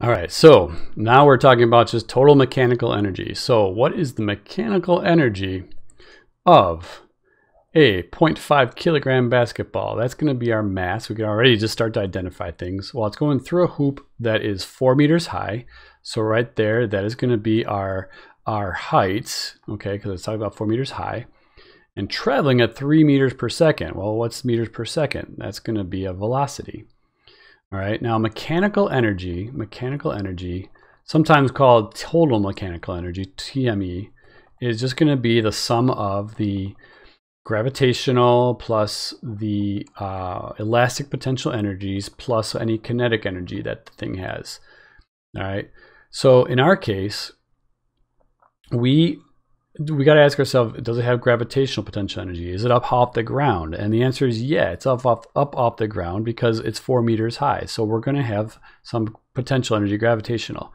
All right, so now we're talking about just total mechanical energy. So what is the mechanical energy of a 0.5 kilogram basketball? That's gonna be our mass. We can already just start to identify things. Well, it's going through a hoop that is four meters high. So right there, that is gonna be our, our height, okay, because it's talking about four meters high. And traveling at three meters per second. Well, what's meters per second? That's gonna be a velocity. All right, now mechanical energy, mechanical energy, sometimes called total mechanical energy, TME, is just going to be the sum of the gravitational plus the uh, elastic potential energies plus any kinetic energy that the thing has. All right, so in our case, we we got to ask ourselves, does it have gravitational potential energy? Is it up off the ground? And the answer is yeah, it's up off, up off the ground because it's four meters high. So we're going to have some potential energy, gravitational.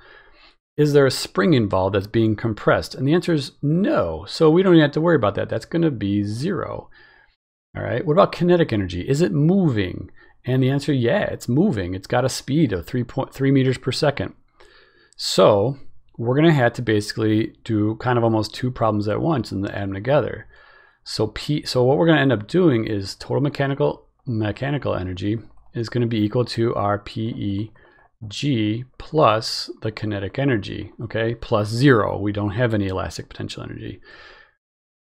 Is there a spring involved that's being compressed? And the answer is no. So we don't even have to worry about that. That's going to be zero. All right. What about kinetic energy? Is it moving? And the answer, yeah, it's moving. It's got a speed of 3.3 meters per second. So we're going to have to basically do kind of almost two problems at once and add them together. So P, so what we're going to end up doing is total mechanical mechanical energy is going to be equal to our PEG plus the kinetic energy, okay, plus zero. We don't have any elastic potential energy.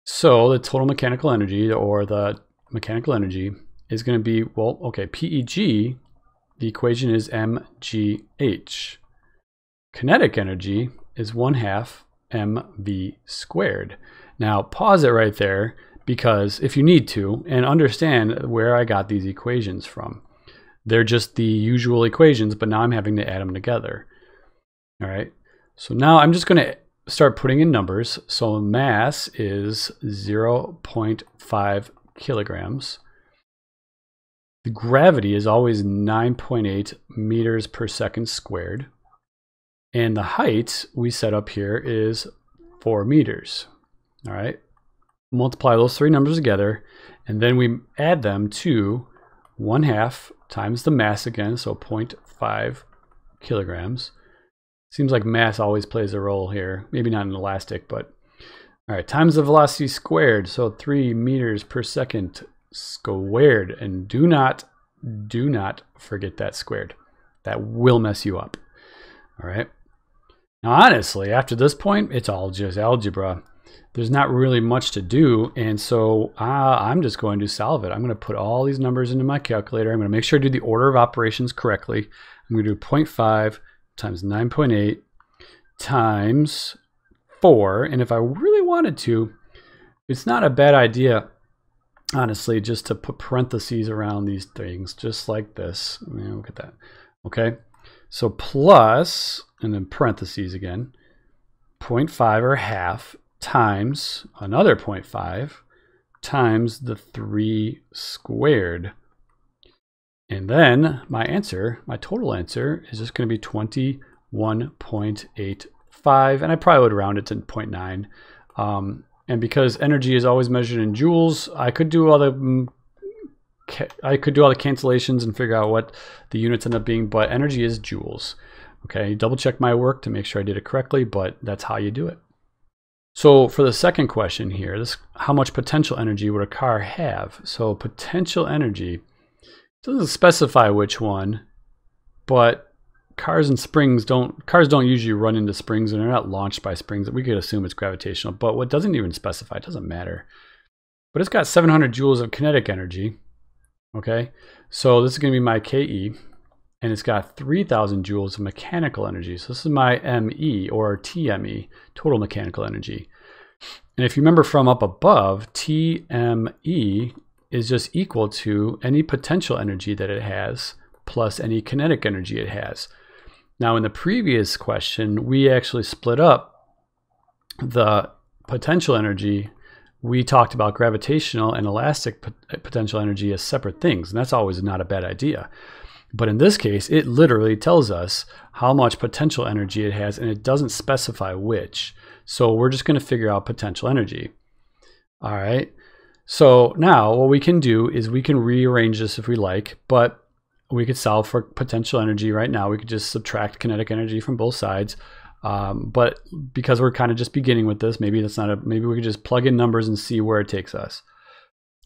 So the total mechanical energy or the mechanical energy is going to be, well, okay, PEG, the equation is mgh. Kinetic energy is 1 half mv squared. Now pause it right there because if you need to and understand where I got these equations from. They're just the usual equations, but now I'm having to add them together. All right, so now I'm just gonna start putting in numbers. So mass is 0.5 kilograms. The gravity is always 9.8 meters per second squared. And the height we set up here is four meters. All right. Multiply those three numbers together, and then we add them to one half times the mass again, so 0.5 kilograms. Seems like mass always plays a role here. Maybe not in elastic, but all right, times the velocity squared, so three meters per second squared. And do not, do not forget that squared. That will mess you up. All right. Now, honestly, after this point, it's all just algebra. There's not really much to do, and so uh, I'm just going to solve it. I'm going to put all these numbers into my calculator. I'm going to make sure I do the order of operations correctly. I'm going to do 0.5 times 9.8 times 4, and if I really wanted to, it's not a bad idea, honestly, just to put parentheses around these things, just like this. look at that. Okay, so plus, and then parentheses again, 0.5 or half times another 0.5 times the 3 squared. And then my answer, my total answer, is just going to be 21.85. And I probably would round it to 0.9. Um, and because energy is always measured in joules, I could do all the mm, I could do all the cancellations and figure out what the units end up being, but energy is joules. Okay, double check my work to make sure I did it correctly, but that's how you do it. So for the second question here, this how much potential energy would a car have? So potential energy doesn't specify which one, but cars and springs don't cars don't usually run into springs and they're not launched by springs. We could assume it's gravitational, but what doesn't even specify, it doesn't matter. But it's got 700 joules of kinetic energy, Okay, so this is going to be my KE, and it's got 3,000 joules of mechanical energy. So this is my ME or TME, total mechanical energy. And if you remember from up above, TME is just equal to any potential energy that it has plus any kinetic energy it has. Now in the previous question, we actually split up the potential energy we talked about gravitational and elastic uh, potential energy as separate things, and that's always not a bad idea. But in this case, it literally tells us how much potential energy it has, and it doesn't specify which. So we're just going to figure out potential energy. All right. So now what we can do is we can rearrange this if we like, but we could solve for potential energy right now. We could just subtract kinetic energy from both sides. Um, but because we're kind of just beginning with this, maybe that's not a, maybe we could just plug in numbers and see where it takes us.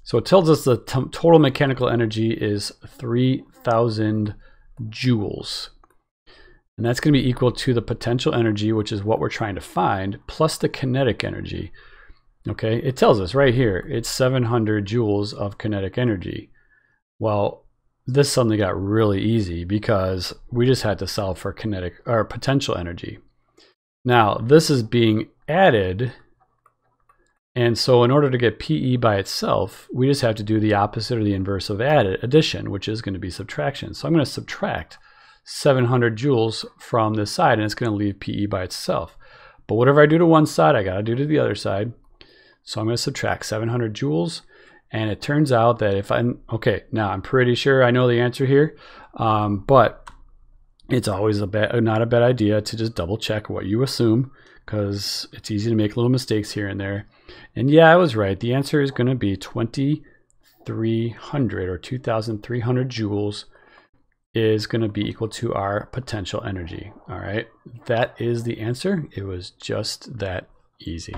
So it tells us the total mechanical energy is 3,000 joules. And that's going to be equal to the potential energy, which is what we're trying to find, plus the kinetic energy. Okay, it tells us right here, it's 700 joules of kinetic energy. Well, this suddenly got really easy because we just had to solve for kinetic or potential energy. Now, this is being added. And so in order to get PE by itself, we just have to do the opposite or the inverse of added, addition, which is going to be subtraction. So I'm going to subtract 700 joules from this side, and it's going to leave PE by itself. But whatever I do to one side, I got to do to the other side. So I'm going to subtract 700 joules. And it turns out that if I'm, okay, now I'm pretty sure I know the answer here, um, but it's always a bad, not a bad idea to just double check what you assume because it's easy to make little mistakes here and there. And yeah, I was right. The answer is going to be 2300 or 2300 joules is going to be equal to our potential energy. All right, that is the answer. It was just that easy.